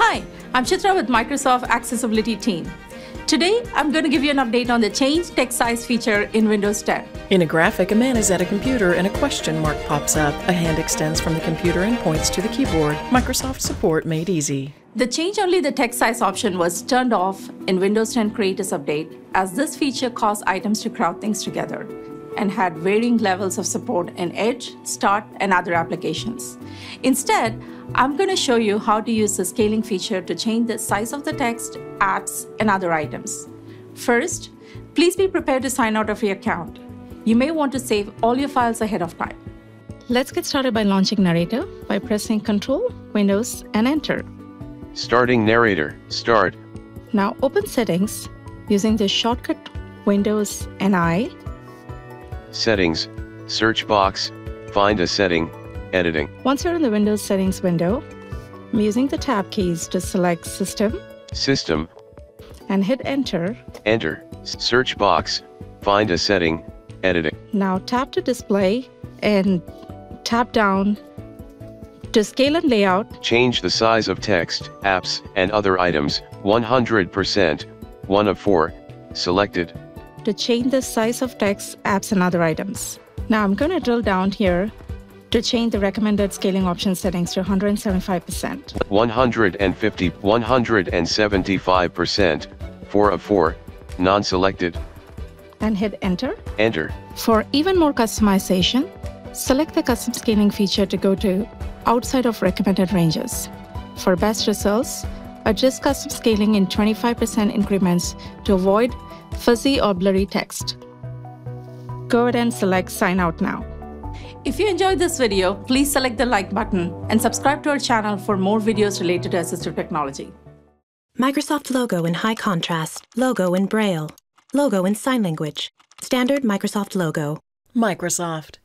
Hi, I'm Chitra with Microsoft Accessibility team. Today, I'm going to give you an update on the change text size feature in Windows 10. In a graphic, a man is at a computer and a question mark pops up. A hand extends from the computer and points to the keyboard. Microsoft support made easy. The change only the text size option was turned off in Windows 10 Creators Update as this feature caused items to crowd things together and had varying levels of support in Edge, Start, and other applications. Instead, I'm going to show you how to use the scaling feature to change the size of the text, apps, and other items. First, please be prepared to sign out of your account. You may want to save all your files ahead of time. Let's get started by launching Narrator by pressing Control, Windows, and Enter. Starting narrator. Start. Now open Settings using the shortcut Windows and I. Settings. Search box. Find a setting. Editing. Once you're in the Windows Settings window, I'm using the tab keys to select System System. and hit Enter. Enter. Search box. Find a setting. Editing. Now tap to Display and tap down to Scale and Layout. Change the size of text, apps, and other items. 100%. 1 of 4. Selected. to change the size of text, apps, and other items. Now I'm going to drill down here to change the recommended scaling option settings to 175%. 150. 175%. 4 of 4. Non-selected. And hit Enter. Enter. For even more customization, select the custom scaling feature to go to outside of recommended ranges. For best results, adjust custom scaling in 25% increments to avoid fuzzy or blurry text. Go ahead and select Sign Out Now. If you enjoyed this video, please select the like button and subscribe to our channel for more videos related to assistive technology. Microsoft logo in high contrast, logo in Braille, logo in sign language, standard Microsoft logo. Microsoft.